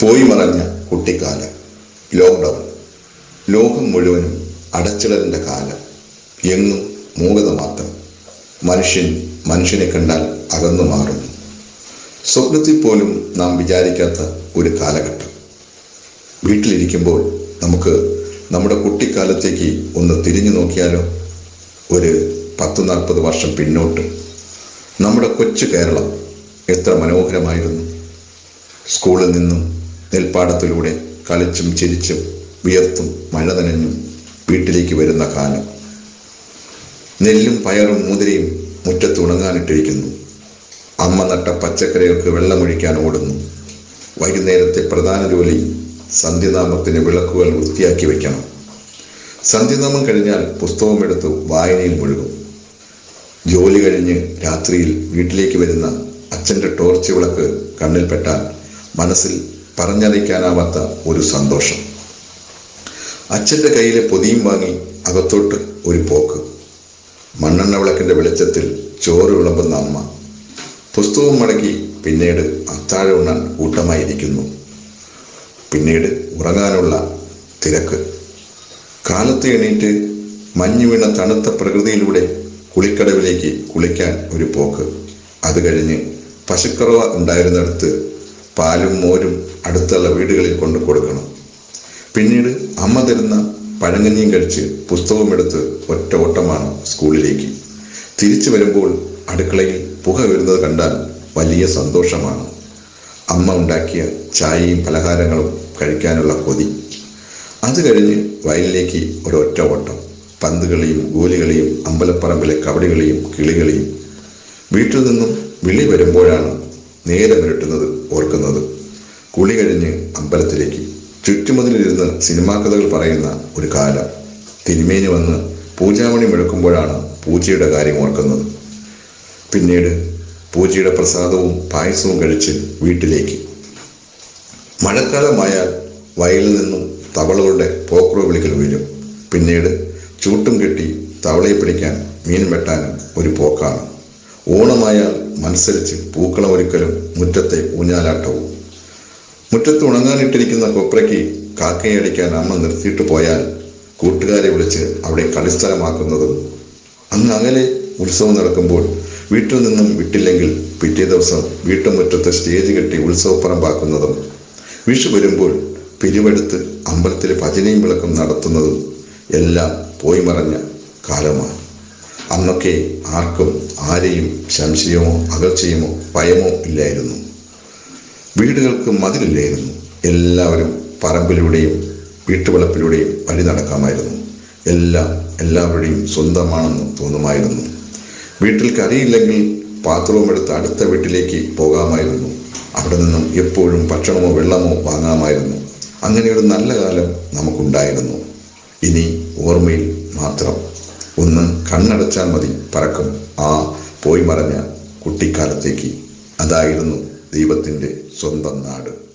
പോയി മറഞ്ഞ കുട്ടിക്കാലം. ലോക്ക്ഡൗൺ ലോകം മുഴുവനും അടച്ചിടലിന്റെ കാലം. എങ്ങും മൂകത മാത്രം. മനുഷ്യൻ മനുഷ്യനെ കണ്ടാൽ അകന്നു മാറുന്നു. സ്വപ്നത്തിൽ പോലും നാം വിചാരിക്കാത്ത ഒരു കാലഘട്ടം. വീട്ടിലിരിക്കുമ്പോൾ നമുക്ക് നമ്മുടെ കുട്ടിക്കാലത്തേക്ക് ഒന്ന് തിരിഞ്ഞു നോക്കിയാലോ? ഒരു പത്ത് നാൽപ്പത് വർഷം പിന്നോട്ട് നമ്മുടെ കൊച്ചു കേരളം എത്ര മനോഹരമായിരുന്നു. സ്കൂളിൽ നിന്നും നെൽപ്പാടത്തിലൂടെ കളിച്ചും ചിരിച്ചും വിയർത്തും മഴ നനഞ്ഞും വീട്ടിലേക്ക് വരുന്ന കാലം നെല്ലും പയറും മുതിരയും മുറ്റത്ത് ഉണങ്ങാനിട്ടിരിക്കുന്നു. അമ്മ നട്ട പച്ചക്കറികൾക്ക് വെള്ളമൊഴിക്കാൻ ഓടുന്നു. വൈകുന്നേരത്തെ പ്രധാന ജോലി സന്ധ്യനാമത്തിന് വിളക്കുകൾ വൃത്തിയാക്കി വയ്ക്കണം സന്ധ്യനാമം കഴിഞ്ഞാൽ പുസ്തകമെടുത്ത് വായനയിൽ മുഴുകും. ജോലി കഴിഞ്ഞ് രാത്രിയിൽ വീട്ടിലേക്ക് വരുന്ന അച്ഛന്റെ ടോർച്ച് വിളക്ക് കണ്ണിൽപ്പെട്ടാൽ മനസ്സിൽ പറഞ്ഞറിയിക്കാനാവാത്ത ഒരു സന്തോഷം. അച്ഛന്റെ കയ്യിലെ പൊതിയും വാങ്ങി അകത്തോട്ട് ഒരു പോക്ക്. മണ്ണെണ്ണ വിളക്കിന്റെ വെളിച്ചത്തിൽ ചോറ് വിളമ്പുന്ന അമ്മ. പുസ്തകവും മടക്കി പിന്നീട് അത്താഴ ഉണ്ണാൻ കൂട്ടമായിരിക്കുന്നു. പിന്നീട് ഉറങ്ങാനുള്ള തിരക്ക്. കാലത്ത് എണീറ്റ് മഞ്ഞു വീണ തണുത്ത പ്രകൃതിയിലൂടെ കുളിക്കടവിലേക്ക് കുളിക്കാൻ ഒരു പോക്ക്. അത് കഴിഞ്ഞ് പശുക്കറവ ഉണ്ടായിരുന്നിടത്ത് പാലും മോരും അടുത്തുള്ള വീടുകളിൽ കൊണ്ട് കൊടുക്കണം. പിന്നീട് അമ്മ തരുന്ന പഴങ്കഞ്ഞിയും കഴിച്ച് പുസ്തകവും എടുത്ത് ഒറ്റ ഓട്ടമാണ് സ്കൂളിലേക്ക്. തിരിച്ചു വരുമ്പോൾ അടുക്കളയിൽ പുക വരുന്നത് കണ്ടാൽ വലിയ സന്തോഷമാണ്. അമ്മ ഉണ്ടാക്കിയ ചായയും പലഹാരങ്ങളും കഴിക്കാനുള്ള കൊതി. അത് കഴിഞ്ഞ് വയലിലേക്ക് ഒരൊറ്റ ഓട്ടം. പന്തുകളിയും ഗോലികളിയും അമ്പലപ്പറമ്പിലെ കവടികളിയും കിളികളിയും. വീട്ടിൽ നിന്നും വിളി വരുമ്പോഴാണ് നേരെ പുരട്ടുന്നത് ഓർക്കുന്നത്. കുളി കഴിഞ്ഞ് അമ്പലത്തിലേക്ക് ചുറ്റുമതിലിരുന്ന് സിനിമാ കഥകൾ പറയുന്ന ഒരു കാലം. തിരുമേനി വന്ന് പൂജാമണി മുഴക്കുമ്പോഴാണ് പൂജയുടെ കാര്യം ഓർക്കുന്നത്. പിന്നീട് പൂജയുടെ പ്രസാദവും പായസവും കഴിച്ച് വീട്ടിലേക്ക്. മഴക്കാലമായാൽ വയലിൽ നിന്നും തവളകളുടെ പോക്രോ വിളികൾ വീഴും. പിന്നീട് ചൂട്ടും കെട്ടി തവളയെ പിടിക്കാൻ മീൻ വെട്ടാനും ഒരു പോക്കാണ്. ഓണമായാൽ മത്സരിച്ച് പൂക്കളം ഒരുക്കലും മുറ്റത്തെ ഊഞ്ഞാലാട്ടവും. മുറ്റത്ത് ഉണങ്ങാനിട്ടിരിക്കുന്ന കൊപ്രയ്ക്ക് കാക്കയടിക്കാൻ അമ്മ നിർത്തിയിട്ട് പോയാൽ കൂട്ടുകാരെ വിളിച്ച് അവിടെ കളിസ്ഥലമാക്കുന്നതും അന്ന് അകലെ ഉത്സവം നടക്കുമ്പോൾ വീട്ടിൽ നിന്നും വിട്ടില്ലെങ്കിൽ പിറ്റേ ദിവസം വീട്ടുമുറ്റത്ത് സ്റ്റേജ് കെട്ടി ഉത്സവപ്പറമ്പാക്കുന്നതും വിഷു വരുമ്പോൾ പിരിവെടുത്ത് അമ്പലത്തിലെ ഭജനയും വിളക്കും നടത്തുന്നതും എല്ലാം പോയി മറഞ്ഞ കാലമാണ്. അന്നൊക്കെ ആർക്കും ആരെയും സംശയമോ അകൽച്ചയുമോ ഭയമോ ഇല്ലായിരുന്നു. വീടുകൾക്ക് മതിലില്ലായിരുന്നു. എല്ലാവരും പറമ്പിലൂടെയും വീട്ടുവളപ്പിലൂടെയും വഴി നടക്കാമായിരുന്നു. എല്ലാം എല്ലാവരുടെയും സ്വന്തമാണെന്ന് തോന്നുമായിരുന്നു. വീട്ടിൽ കറിയില്ലെങ്കിൽ പാത്രവും എടുത്ത് അടുത്ത വീട്ടിലേക്ക് പോകാമായിരുന്നു. അവിടെ നിന്നും എപ്പോഴും ഭക്ഷണമോ വെള്ളമോ വാങ്ങാമായിരുന്നു. അങ്ങനെ ഒരു നല്ല കാലം നമുക്കുണ്ടായിരുന്നു. ഇനി ഓർമ്മയിൽ മാത്രം ഒന്ന് കണ്ണടച്ചാൽ മതി പറക്കും. ആ പോയി മറഞ്ഞ കുട്ടിക്കാലത്തേക്ക്. അതായിരുന്നു ദൈവത്തിന്റെ സ്വന്തം നാട്.